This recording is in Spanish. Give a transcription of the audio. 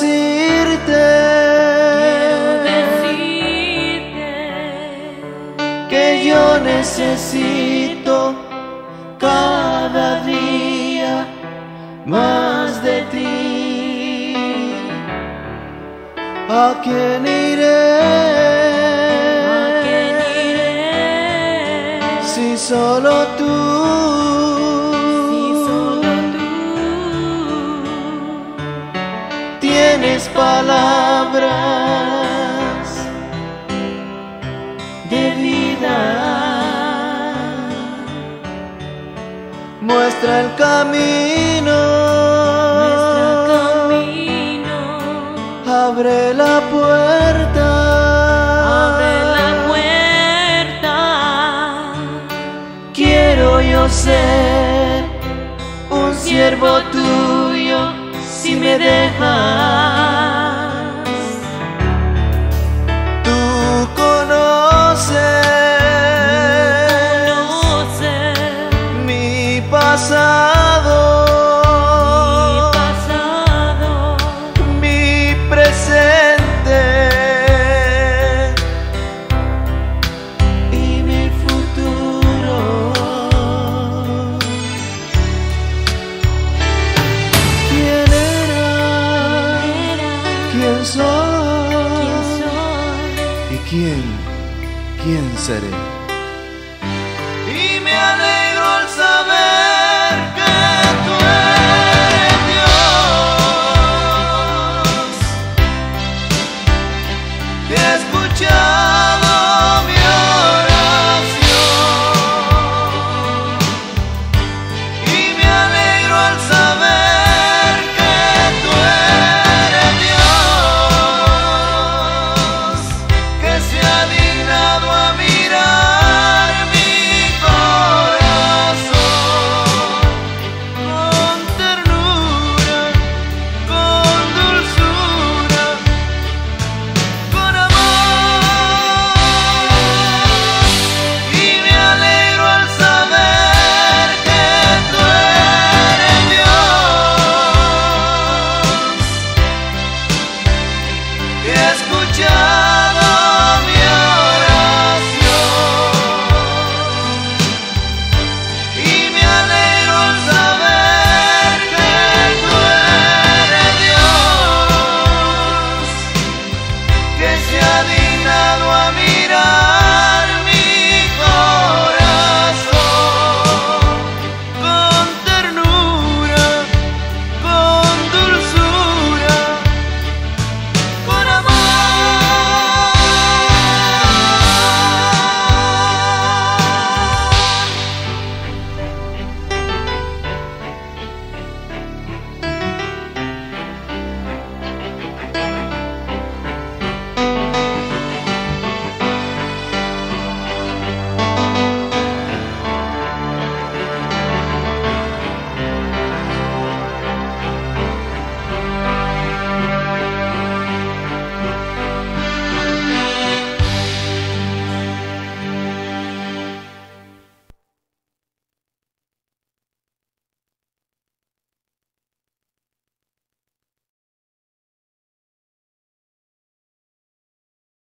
decirte, que yo necesito cada día más de ti. ¿A quién iré? Si solo tú. Muestra el camino. Abre la puerta. Quiero yo ser un siervo tuyo si me dejas. quién soy. ¿Y quién? ¿Quién seré? Y me alegro al saber que tú eres Dios. Que escuchar.